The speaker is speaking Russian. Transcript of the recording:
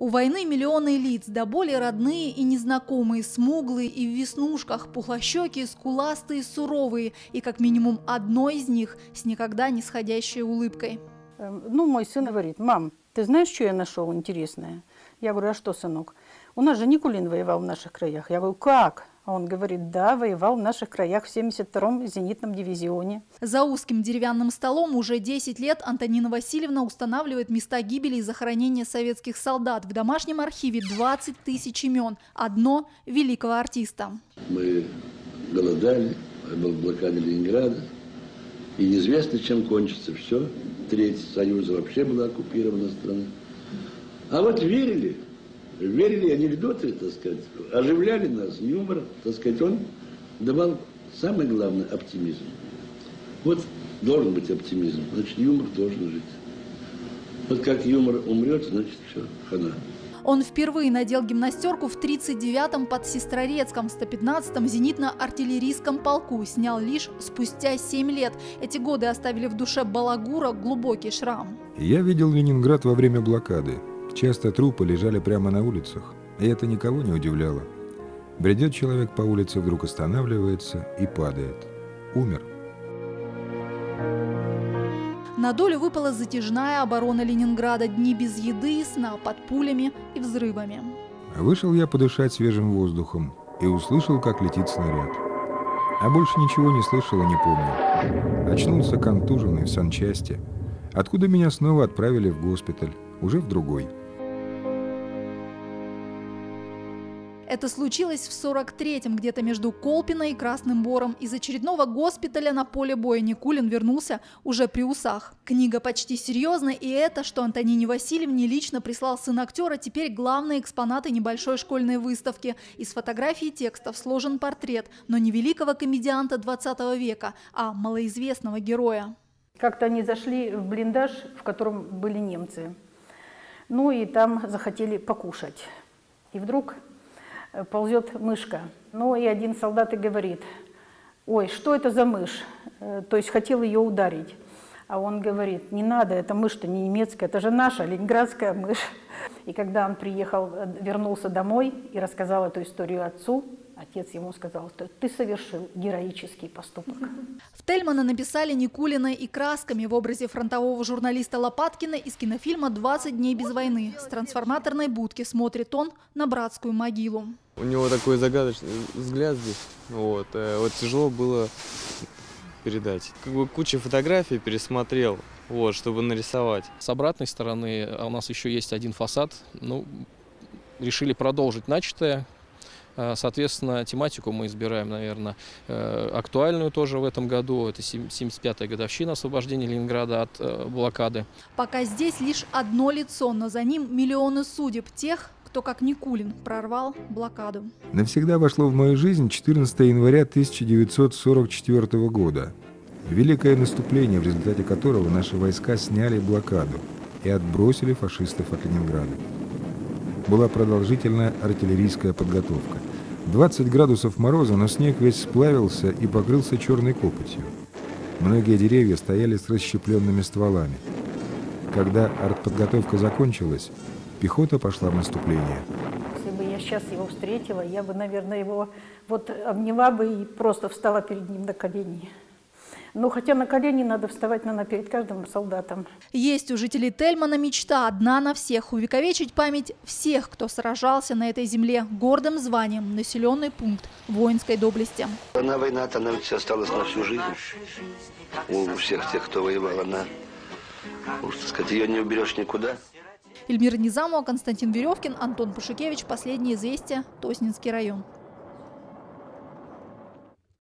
У войны миллионы лиц, да более родные и незнакомые, смуглые и в веснушках, пухлощеки, скуластые, суровые, и как минимум одной из них с никогда не сходящей улыбкой. Эм, Ну, мой сын говорит, мам, ты знаешь, что я нашел интересное? Я говорю, а что, сынок? У нас же Никулин воевал в наших краях. Я говорю, как? А он говорит, да, воевал в наших краях в 72-м зенитном дивизионе. За узким деревянным столом уже 10 лет Антонина Васильевна устанавливает места гибели и захоронения советских солдат. В домашнем архиве 20 тысяч имен. Одно – великого артиста. Мы голодали, был в блокаде Ленинграда. И неизвестно, чем кончится все. Треть Союза вообще была оккупирована страна. А вот верили, верили анекдоты, так сказать, оживляли нас, юмор, так сказать, он давал самое главное оптимизм. Вот должен быть оптимизм, значит, юмор должен жить. Вот как юмор умрет, значит, все, хана. Он впервые надел гимнастерку в 39-м под Сестрорецком, 115-м зенитно-артиллерийском полку. Снял лишь спустя 7 лет. Эти годы оставили в душе Балагура глубокий шрам. Я видел Ленинград во время блокады. Часто трупы лежали прямо на улицах, и это никого не удивляло. Бредет человек по улице, вдруг останавливается и падает. Умер. На долю выпала затяжная оборона Ленинграда, дни без еды и сна под пулями и взрывами. Вышел я подышать свежим воздухом и услышал, как летит снаряд. А больше ничего не слышал и не помню. Очнулся контуженный в санчасти, откуда меня снова отправили в госпиталь, уже в другой. Это случилось в 43-м, где-то между Колпино и Красным Бором. Из очередного госпиталя на поле боя Никулин вернулся уже при усах. Книга почти серьезная, и это, что Антонине Васильевне лично прислал сын актера, теперь главные экспонаты небольшой школьной выставки. Из фотографий и текстов сложен портрет, но не великого комедианта 20 века, а малоизвестного героя. Как-то они зашли в блиндаж, в котором были немцы. Ну и там захотели покушать. И вдруг ползет мышка. Ну и один солдат и говорит, ой, что это за мышь? Э, То есть хотел ее ударить. А он говорит, не надо, это мышь-то не немецкая, это же наша ленинградская мышь. И когда он приехал, э, вернулся домой и рассказал эту историю отцу, отец ему сказал, что ты совершил героический поступок. В Тельмана написали Никулина и красками в образе фронтового журналиста Лопаткина из кинофильма «20 дней без войны». С трансформаторной будки смотрит он на братскую могилу. У него такой загадочный взгляд здесь. Вот, э, вот тяжело было передать. Как бы куча фотографий пересмотрел, вот, чтобы нарисовать. С обратной стороны а у нас еще есть один фасад. Ну, решили продолжить начатое. Э, Соответственно, тематику мы избираем, наверное, э, актуальную тоже в этом году. Это сем- 75-я годовщина освобождения Ленинграда от э, блокады. Пока здесь лишь одно лицо, но за ним миллионы судеб тех, кто, как Никулин, прорвал блокаду. Навсегда вошло в мою жизнь 14 января 1944 года. Великое наступление, в результате которого наши войска сняли блокаду и отбросили фашистов от Ленинграда. Была продолжительная артиллерийская подготовка. 20 градусов мороза, но снег весь сплавился и покрылся черной копотью. Многие деревья стояли с расщепленными стволами. Когда артподготовка закончилась, пехота пошла в наступление. Если бы я сейчас его встретила, я бы, наверное, его вот обняла бы и просто встала перед ним на колени. Ну, хотя на колени надо вставать, наверное, перед каждым солдатом. Есть у жителей Тельмана мечта одна на всех – увековечить память всех, кто сражался на этой земле гордым званием населенный пункт воинской доблести. Она война, она ведь осталась на всю жизнь. У всех тех, кто воевал, она, уж, так сказать, ее не уберешь никуда. Эльмира Низамова, Константин Веревкин, Антон Пушикевич. Последние известия. Тоснинский район.